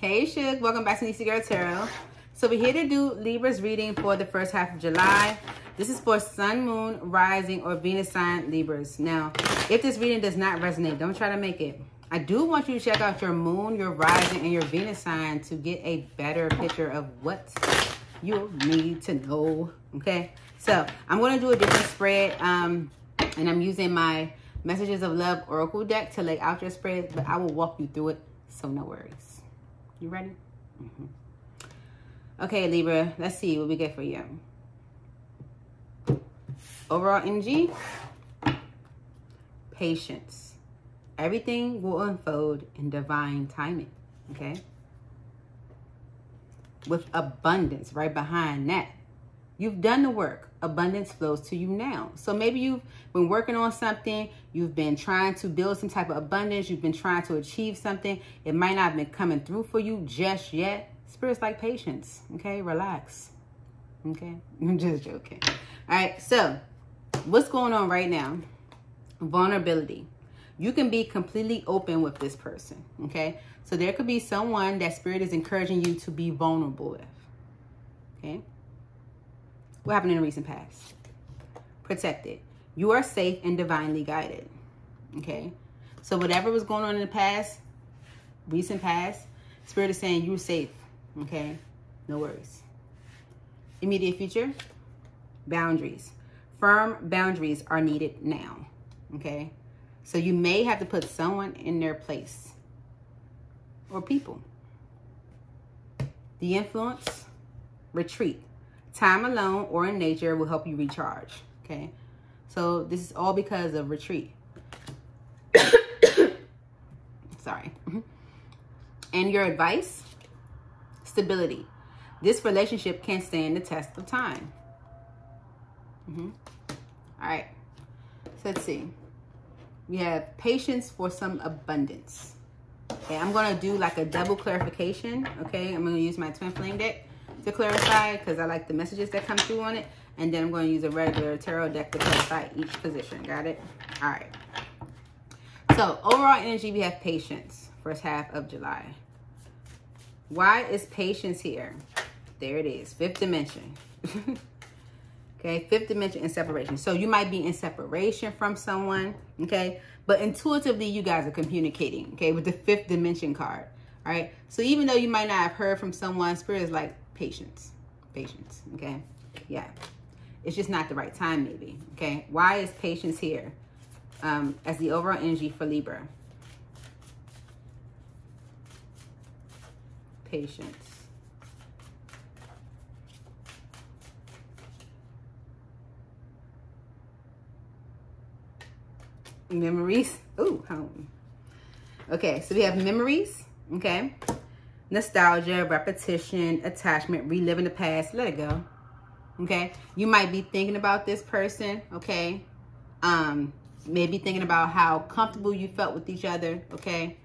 Hey, Shug. Welcome back to Neesiegyrl Tarot. So we're here to do Libra's reading for the first half of July. This is for Sun, Moon, Rising, or Venus sign Libras. Now, if this reading does not resonate, don't try to make it. I do want you to check out your Moon, your Rising, and your Venus sign to get a better picture of what you need to know. Okay? So, I'm going to do a different spread. Um, and I'm using my Messages of Love Oracle deck to lay out your spread, but I will walk you through it, so no worries. You ready? Mm -hmm. Okay, Libra, let's see what we get for you. Overall energy, patience. Everything will unfold in divine timing, okay? With abundance right behind that. You've done the work. Abundance flows to you now. So maybe you've been working on something. You've been trying to build some type of abundance. You've been trying to achieve something. It might not have been coming through for you just yet. Spirits like patience. Okay, relax. Okay, I'm just joking. All right, so what's going on right now? Vulnerability. You can be completely open with this person. Okay, so there could be someone that spirit is encouraging you to be vulnerable with. Okay, what happened in the recent past? Protected. You are safe and divinely guided. Okay, so whatever was going on in the past, recent past, spirit is saying you're safe Okay, no worries. Immediate future, boundaries. Firm boundaries are needed now. Okay, so you may have to put someone in their place or people. The influence, retreat. Time alone or in nature will help you recharge. Okay, so this is all because of retreat. Sorry. And your advice, stability. This relationship can stand the test of time. Mm -hmm. All right. So let's see. We have patience for some abundance. Okay, I'm going to do like a double clarification. Okay, I'm going to use my twin flame deck to clarify because I like the messages that come through on it. And then I'm going to use a regular tarot deck to clarify each position. Got it? All right. So overall energy, we have patience. First half of July. Why is patience here? There it is, fifth dimension. okay, fifth dimension in separation. So you might be in separation from someone, okay? But intuitively, you guys are communicating, okay, with the fifth dimension card, all right? So even though you might not have heard from someone, spirit is like patience, patience, okay? Yeah, it's just not the right time maybe, okay? Why is patience here um, as the overall energy for Libra? patience. Memories. Ooh, home. Okay, so we have memories, okay? Nostalgia, repetition, attachment, reliving the past. Let it go, okay? You might be thinking about this person, okay? Um, maybe thinking about how comfortable you felt with each other, okay?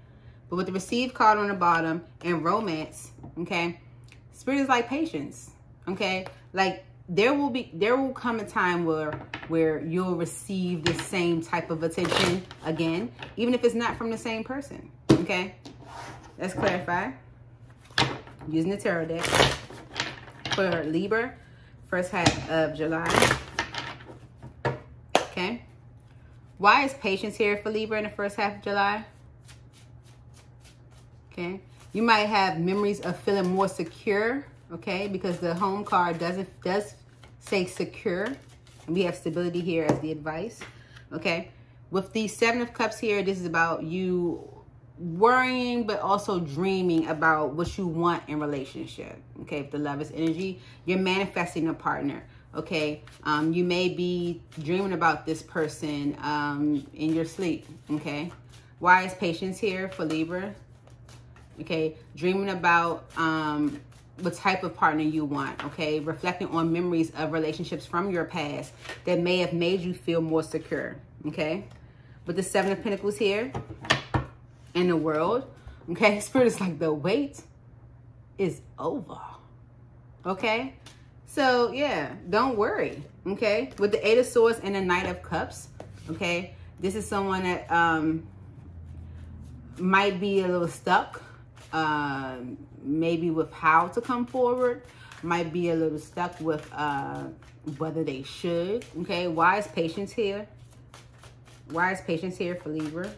But with the received card on the bottom and romance, okay, spirit is like patience, okay? Like there will be, there will come a time where, where you'll receive the same type of attention again, even if it's not from the same person, okay? Let's clarify. Using the tarot deck for Libra, first half of July. Okay. Why is patience here for Libra in the first half of July? okay? You might have memories of feeling more secure, okay? Because the home card doesn't does say secure. And we have stability here as the advice, okay? With the Seven of Cups here, this is about you worrying but also dreaming about what you want in relationship okay if the love is energy you're manifesting a partner okay um you may be dreaming about this person um in your sleep okay why is patience here for libra okay? Dreaming about um, what type of partner you want, okay? Reflecting on memories of relationships from your past that may have made you feel more secure, okay? With the Seven of Pentacles here in the world, okay? Spirit is like, the wait is over, okay? So, yeah, don't worry, okay? With the Eight of Swords and the Knight of Cups, okay? This is someone that um, might be a little stuck, uh, maybe with how to come forward. Might be a little stuck with uh, whether they should. Okay, why is patience here? Why is patience here for Libra?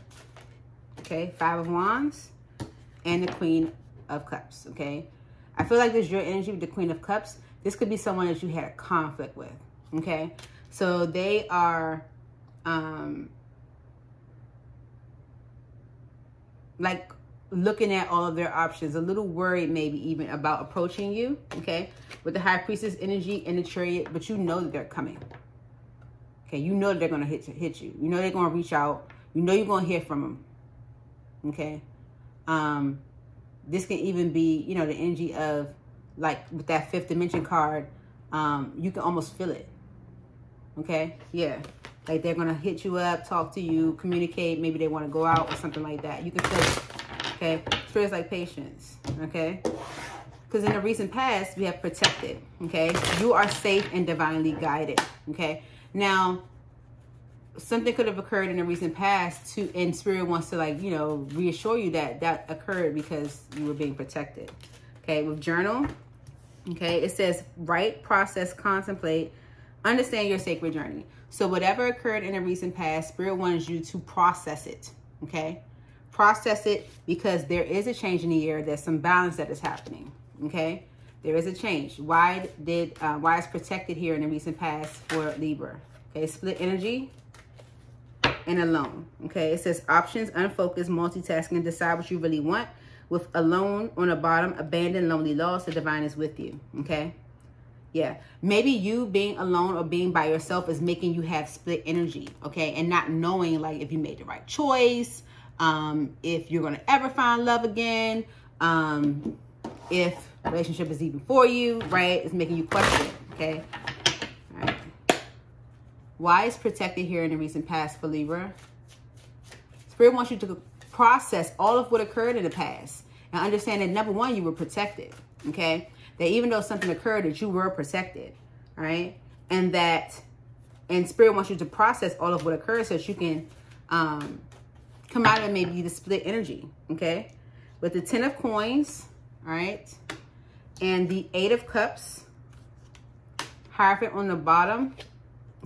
Okay, Five of Wands and the Queen of Cups. Okay, I feel like there's your energy with the Queen of Cups. This could be someone that you had a conflict with. Okay, so they are um, like looking at all of their options, a little worried maybe even about approaching you, okay? With the High Priestess energy in the chariot, but you know that they're coming. Okay, you know they're going to hit hit you. You know they're going to reach out. You know you're going to hear from them. Okay? Um this can even be, you know, the energy of like with that fifth dimension card, um you can almost feel it. Okay? Yeah. Like they're going to hit you up, talk to you, communicate, maybe they want to go out or something like that. You can feel it okay? Spirits like patience, okay? Because in the recent past, we have protected, okay? You are safe and divinely guided, okay? Now, something could have occurred in the recent past to and spirit wants to like you know reassure you that that occurred because you were being protected okay with journal okay it says write process contemplate understand your sacred journey so whatever occurred in the recent past spirit wants you to process it okay process it because there is a change in the air. There's some balance that is happening. Okay. There is a change. Why did uh, why is protected here in the recent past for Libra? Okay, split energy and alone. Okay, it says options, unfocused, multitasking, decide what you really want. With alone on the bottom, abandoned, lonely, lost, the divine is with you. Okay. Yeah. Maybe you being alone or being by yourself is making you have split energy. Okay. And not knowing like if you made the right choice, um, if you're to ever find love again, um, if relationship is even for you, right? It's making you question, okay? Why is protected here in the recent past for Libra? Spirit wants you to process all of what occurred in the past and understand that number one, you were protected, okay? That even though something occurred, that you were protected, right? And that, and Spirit wants you to process all of what occurred so that you can um, come out of maybe the split energy, okay? With the Ten of Coins, all right? And the Eight of Cups, Hierophant on the bottom,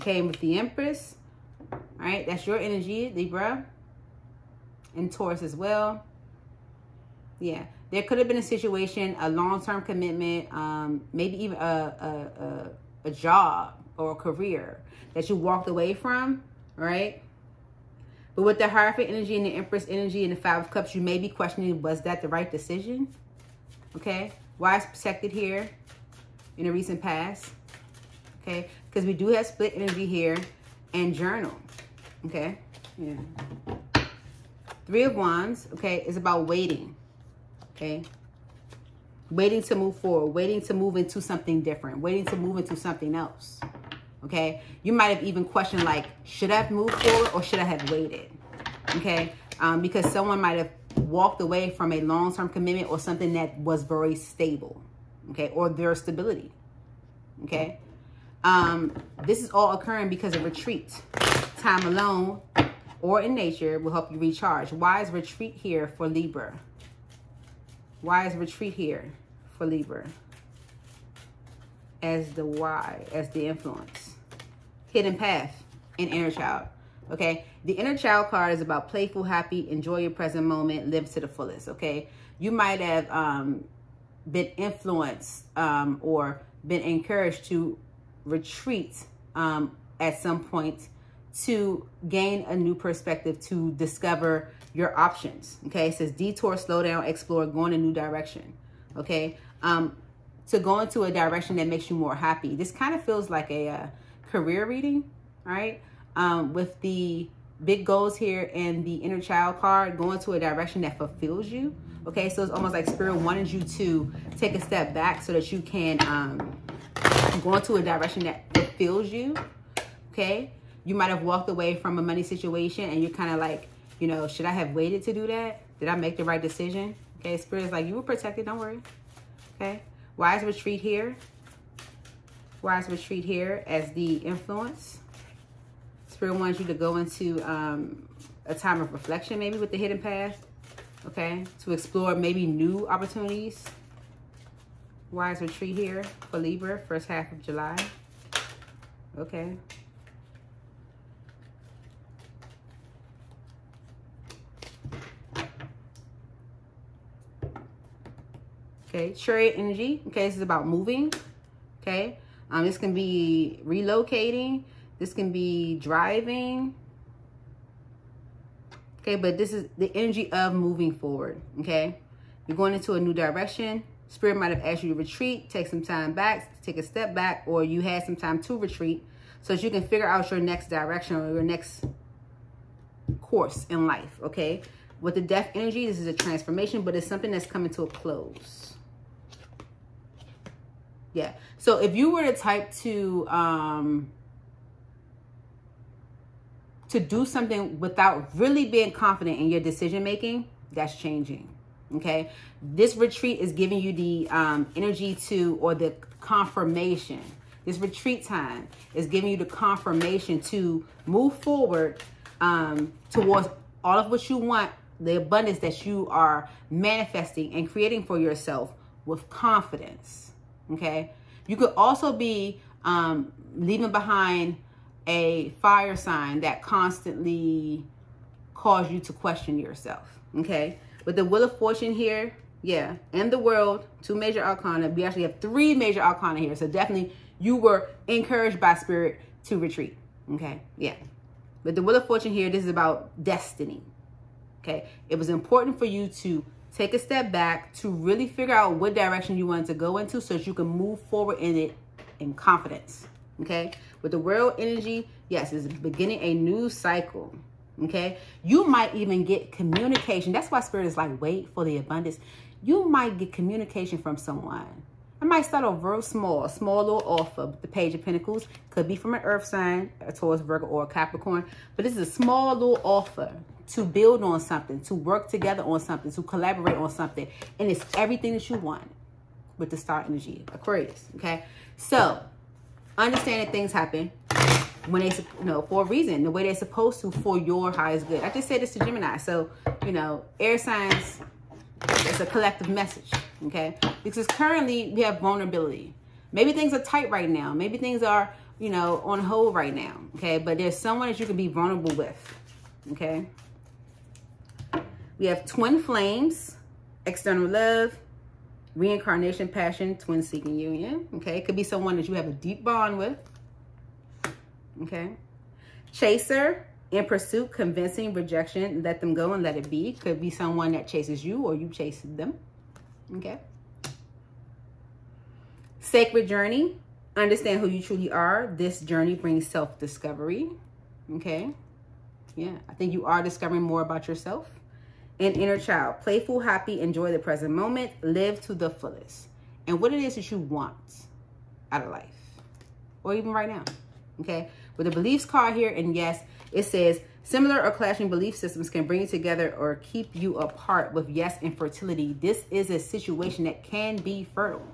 okay? With the Empress, all right? That's your energy, Libra. And Taurus as well. Yeah. There could have been a situation, a long-term commitment, um, maybe even a, a, a, a job or a career that you walked away from, right? But with the Hierophant energy and the Empress energy and the Five of Cups, you may be questioning, was that the right decision? Okay. Why is protected here in the recent past? Okay. Because we do have split energy here and journal. Okay. Yeah. Three of Wands, okay, is about waiting. Okay. Waiting to move forward, waiting to move into something different, waiting to move into something else okay? You might have even questioned like, should I have moved forward or should I have waited, okay? Um, because someone might have walked away from a long-term commitment or something that was very stable, okay? Or their stability, okay? Um, this is all occurring because of retreat. Time alone or in nature will help you recharge. Why is retreat here for Libra? Why is retreat here for Libra? as the why, as the influence. Hidden path and inner child. Okay. The inner child card is about playful, happy, enjoy your present moment, live to the fullest. Okay. You might have um, been influenced um, or been encouraged to retreat um, at some point to gain a new perspective, to discover your options. Okay. It says detour, slow down, explore, go in a new direction. Okay. Um, to go into a direction that makes you more happy. This kind of feels like a, uh, career reading, right? Um, with the big goals here and the inner child card going to a direction that fulfills you. Okay, so it's almost like spirit wanted you to take a step back so that you can um, go to a direction that fulfills you. Okay, you might have walked away from a money situation and you're kind of like, you know, should I have waited to do that? Did I make the right decision? Okay, spirit is like, you were protected, don't worry. Okay, Wise Retreat here. Wise Retreat here as the influence. Spirit wants you to go into um, a time of reflection, maybe with the hidden path. Okay, to explore maybe new opportunities. Wise retreat here for Libra, first half of July. Okay. Okay, chariot energy. Okay, this is about moving. Okay, um, this can be relocating. This can be driving. Okay, but this is the energy of moving forward. Okay, you're going into a new direction. Spirit might have asked you to retreat, take some time back, take a step back, or you had some time to retreat so that you can figure out your next direction or your next course in life. Okay, with the death energy, this is a transformation, but it's something that's coming to a close. Yeah. So if you were to type to um to do something without really being confident in your decision making, that's changing. Okay. This retreat is giving you the um, energy to or the confirmation. This retreat time is giving you the confirmation to move forward um, towards all of what you want, the abundance that you are manifesting and creating for yourself with confidence. Okay. You could also be um, leaving behind a fire sign that constantly cause you to question yourself. Okay. But the Wheel of Fortune here, yeah, and the world, two major arcana. We actually have three major arcana here. So definitely you were encouraged by spirit to retreat. Okay. Yeah. But the Wheel of Fortune here, this is about destiny. Okay. It was important for you to take a step back to really figure out what direction you want to go into so that you can move forward in it in confidence. Okay. With the world energy, yes, it's beginning a new cycle. Okay. You might even get communication. That's why spirit is like, wait for the abundance. You might get communication from someone. I might start off real small, small little offer. The Page of Pentacles could be from an Earth sign, uh, a Taurus, Virgo, or a Capricorn. But this is a small little offer to build on something, to work together on something, to collaborate on something. And it's everything that you want with the star energy, Aquarius, okay? So, understand that things happen when they, you know, for a reason, the way they're supposed to for your highest good. I just said this to Gemini. So, you know, air signs, it's a collective message, okay? Because currently we have vulnerability. Maybe things are tight right now. Maybe things are, you know, on hold right now, okay? But there's someone that you can be vulnerable with, okay? We have twin flames, external love, reincarnation, passion, twin seeking union. Okay, it could be someone that you have a deep bond with. Okay, chaser, in pursuit, convincing, rejection, let them go and let it be. Could be someone that chases you or you chase them. Okay. Sacred journey, understand who you truly are. This journey brings self-discovery. Okay. Yeah, I think you are discovering more about yourself and inner child. Playful, happy, enjoy the present moment, live to the fullest. And what it is that you want out of life, or even right now. Okay, with the beliefs card here, and yes, it says similar or clashing belief systems can bring you together or keep you apart with yes infertility. This is a situation that can be fertile.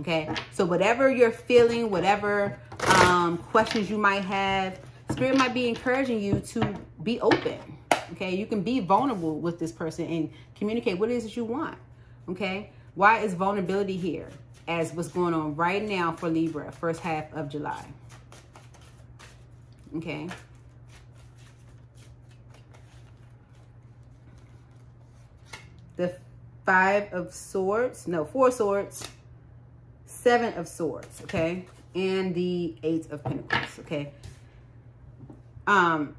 Okay, so whatever you're feeling, whatever um, questions you might have, Spirit might be encouraging you to be open Okay, you can be vulnerable with this person and communicate what it is that you want. Okay, why is vulnerability here as what's going on right now for Libra, first half of July? Okay. The five of swords, no, four swords, seven of swords, okay? And the eight of pentacles, okay? Um,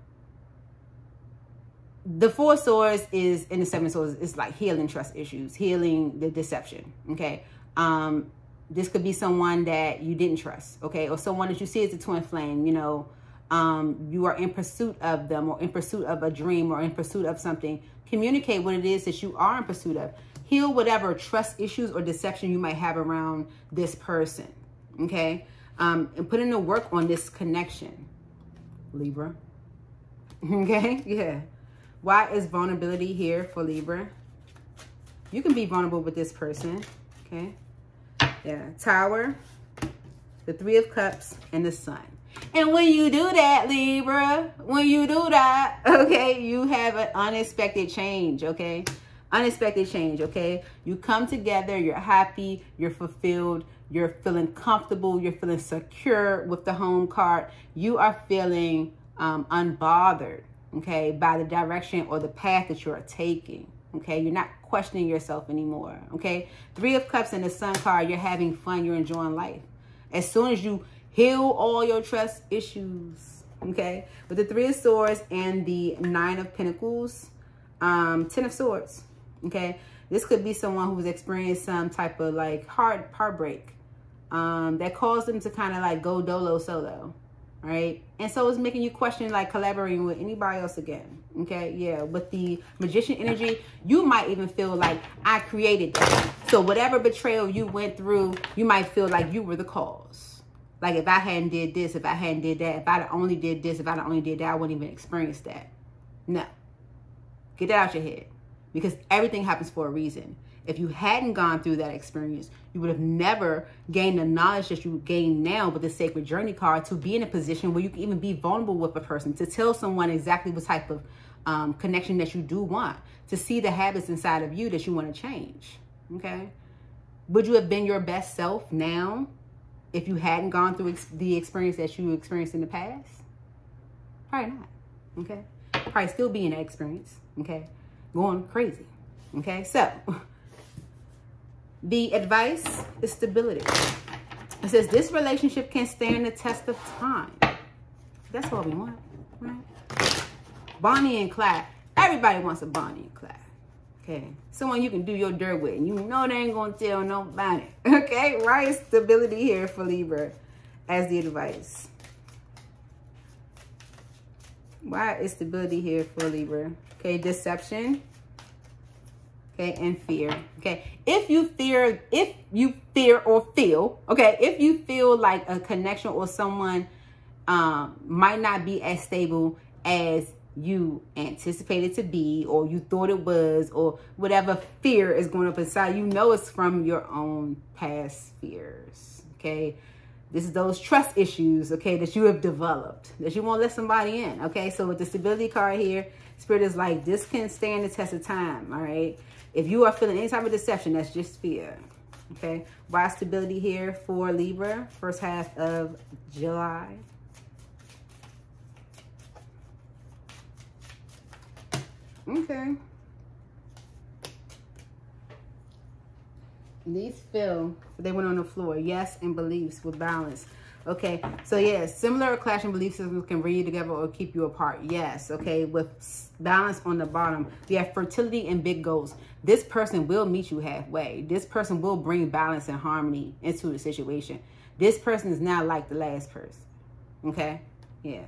the four swords is in the seven swords is like healing trust issues healing the deception okay um this could be someone that you didn't trust okay or someone that you see as a twin flame you know um you are in pursuit of them or in pursuit of a dream or in pursuit of something communicate what it is that you are in pursuit of heal whatever trust issues or deception you might have around this person okay um and put in the work on this connection libra okay yeah why is vulnerability here for Libra? You can be vulnerable with this person, okay? Yeah, Tower, the Three of Cups, and the Sun. And when you do that, Libra, when you do that, okay, you have an unexpected change, okay? Unexpected change, okay? You come together, you're happy, you're fulfilled, you're feeling comfortable, you're feeling secure with the home card. You are feeling um, unbothered, okay, by the direction or the path that you're taking, okay? You're not questioning yourself anymore, okay? Three of Cups and the Sun card, you're having fun, you're enjoying life. As soon as you heal all your trust issues, okay? With the Three of Swords and the Nine of Pentacles, um, Ten of Swords, okay? This could be someone who's experienced some type of like heart heartbreak um, that caused them to kind of like go dolo solo, right? And so it's making you question like collaborating with anybody else again. Okay, yeah. With the magician energy, you might even feel like I created that. So whatever betrayal you went through, you might feel like you were the cause. Like if I hadn't did this, if I hadn't did that, if I only did this, if I only did that, I wouldn't even experience that. No. Get that out your head. Because everything happens for a reason. If you hadn't gone through that experience, you would have never gained the knowledge that you gain now with the Sacred Journey card to be in a position where you can even be vulnerable with a person, to tell someone exactly what type of um, connection that you do want, to see the habits inside of you that you want to change. Okay? Would you have been your best self now if you hadn't gone through ex the experience that you experienced in the past? Probably not. Okay? Probably still be in that experience. Okay? Going crazy. Okay? So, The advice is stability. It says this relationship can stand the test of time. That's what we want, right? Bonnie and Clyde. Everybody wants a Bonnie and Clyde. Okay. Someone you can do your dirt with. And you know they ain't going to tell nobody. Okay. Right? Stability here for Libra as the advice. Why is stability here for Libra? Okay. Deception okay, and fear, okay? If you fear, if you fear or feel, okay, if you feel like a connection or someone um, might not be as stable as you anticipated to be or you thought it was or whatever fear is going up inside, you know it's from your own past fears, okay? This is those trust issues, okay, that you have developed, that you won't let somebody in, okay? So with the stability card here, Spirit is like, this can stand the test of time, all right? If you are feeling any type of deception, that's just fear. Okay. Why stability here for Libra, first half of July. Okay. These feel, they went on the floor. Yes, and beliefs with balance. Okay, so yeah, similar or clashing belief systems can bring you together or keep you apart. Yes, okay, with balance on the bottom. We have fertility and big goals. This person will meet you halfway. This person will bring balance and harmony into the situation. This person is not like the last person. Okay, yeah.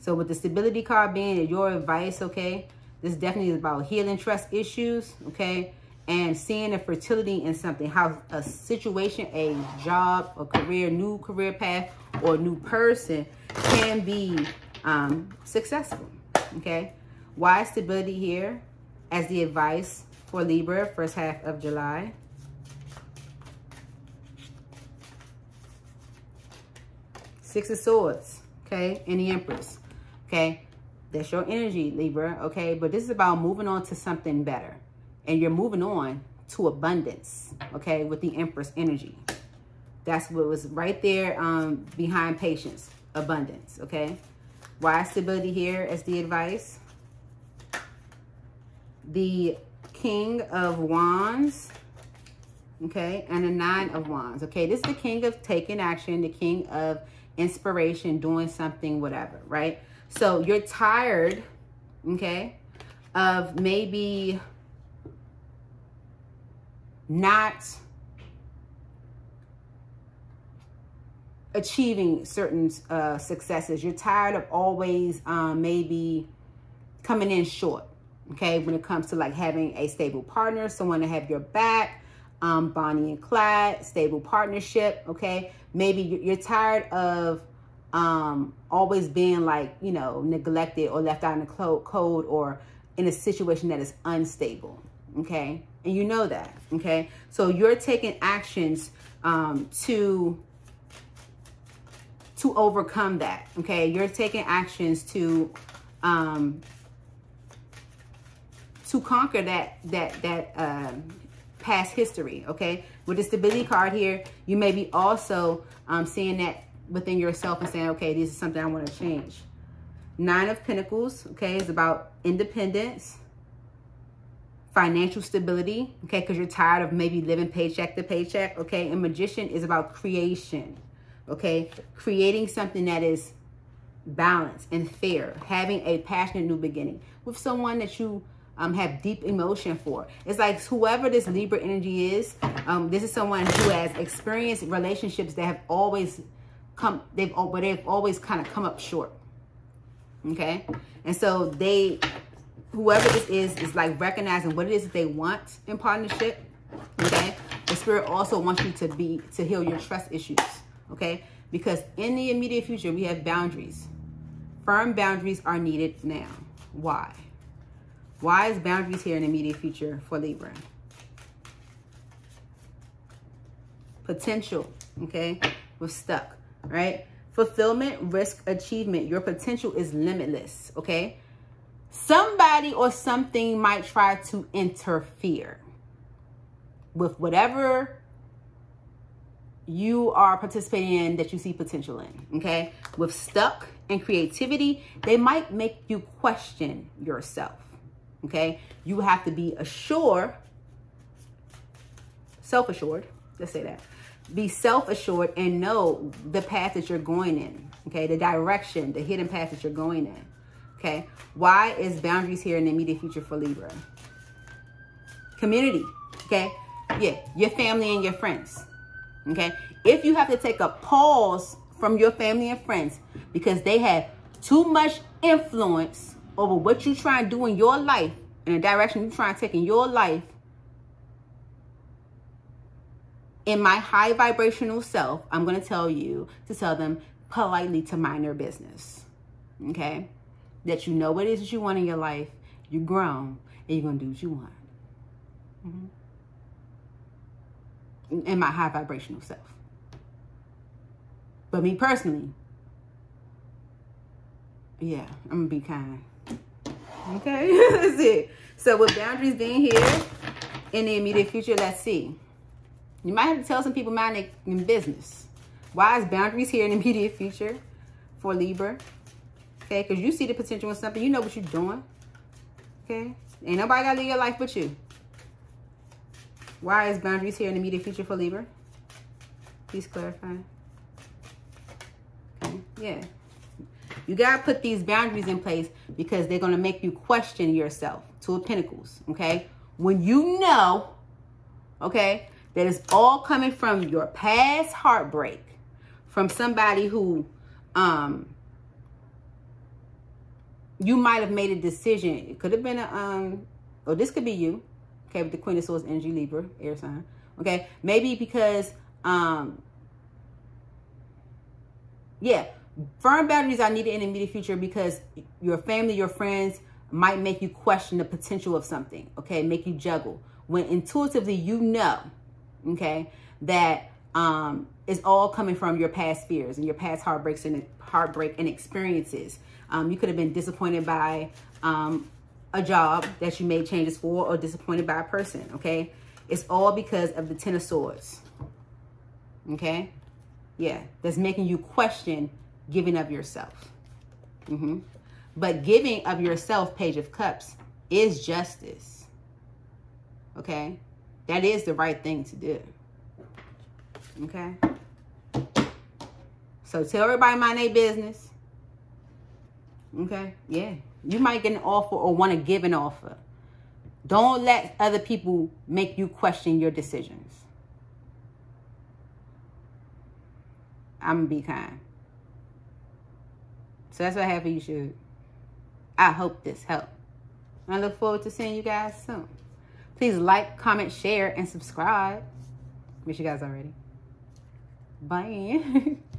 So with the stability card being your advice, okay, this definitely is about healing trust issues, okay, and seeing a fertility in something, how a situation, a job, a career, new career path, or new person can be um, successful, okay? Why stability here as the advice for Libra, first half of July. Six of Swords, okay, and the Empress, okay? That's your energy, Libra, okay? But this is about moving on to something better and you're moving on to abundance, okay, with the Empress energy. That's what was right there um, behind patience, abundance, okay? Why stability here as the advice? The King of Wands, okay, and the Nine of Wands, okay? This is the King of taking action, the King of inspiration, doing something, whatever, right? So you're tired, okay, of maybe not achieving certain uh, successes. You're tired of always um, maybe coming in short, okay, when it comes to like having a stable partner, someone to have your back, um, Bonnie and Clyde, stable partnership, okay? Maybe you're tired of um, always being like, you know, neglected or left out in the cold or in a situation that is unstable, okay? And you know that, okay? So you're taking actions um, to to overcome that. Okay, you're taking actions to um, to conquer that that that um, past history. Okay, with the stability card here, you may be also um, seeing that within yourself and saying, okay, this is something I want to change. Nine of Pentacles, okay, is about independence, financial stability, okay, because you're tired of maybe living paycheck to paycheck, okay, and Magician is about creation, okay, creating something that is balanced and fair, having a passionate new beginning with someone that you um, have deep emotion for. It's like whoever this Libra energy is, um, this is someone who has experienced relationships that have always come, they've, but they've always kind of come up short. Okay. And so they, whoever this is, is like recognizing what it is that they want in partnership. Okay. The spirit also wants you to be, to heal your trust issues. Okay. Because in the immediate future, we have boundaries. Firm boundaries are needed now. Why? Why is boundaries here in the immediate future for Libra? Potential, okay? We're stuck, right? Fulfillment, risk, achievement. Your potential is limitless, okay? Somebody or something might try to interfere with whatever you are participating in that you see potential in, okay? With stuck and creativity, they might make you question yourself, okay? You have to be assured, self-assured, let's say that, be self-assured and know the path that you're going in, okay? The direction, the hidden path that you're going in, okay? Why is boundaries here in the immediate future for Libra? Community, okay? Yeah, your family and your friends, okay? If you have to take a pause from your family and friends because they have too much influence over what you try and do in your life, and the direction you try and take in your life, in my high vibrational self, I'm going to tell you to tell them politely to mind their business. Okay? That you know what it is that you want in your life, you're grown, and you're going to do what you want. Mm-hmm. In my high vibrational self. But me personally, yeah, I'm going to be kind. Okay? That's it. So with boundaries being here in the immediate future, let's see. You might have to tell some people mind their business. Why is boundaries here in the immediate future for Libra? Okay, because you see the potential in something. You know what you're doing. Okay? Ain't nobody got to live your life but you. Why is boundaries here in the immediate future for Libra? Please clarify. Okay, yeah. You got to put these boundaries in place because they're going to make you question yourself. Two of Pentacles, okay? When you know, okay, that is all coming from your past heartbreak, from somebody who um, you might have made a decision. It could have been a, um, or this could be you, okay, with the Queen of Swords, energy, Libra, air sign, okay? Maybe because, um, yeah, firm boundaries are needed in the immediate future because your family, your friends might make you question the potential of something, okay? Make you juggle. When intuitively you know okay, that um, is all coming from your past fears and your past heartbreaks and heartbreak and experiences. Um, you could have been disappointed by um, a job that you made changes for or disappointed by a person, okay? It's all because of the Ten of Swords, okay? Yeah, that's making you question giving of yourself. Mm -hmm. But giving of yourself, Page of Cups, is justice, okay? That is the right thing to do. Okay? So tell everybody my name business. Okay? Yeah. You might get an offer or want to give an offer. Don't let other people make you question your decisions. I'm going to be kind. So that's what I have for you, shoot. I hope this helped. I look forward to seeing you guys soon. Please like, comment, share, and subscribe. Wish you guys already. Bye.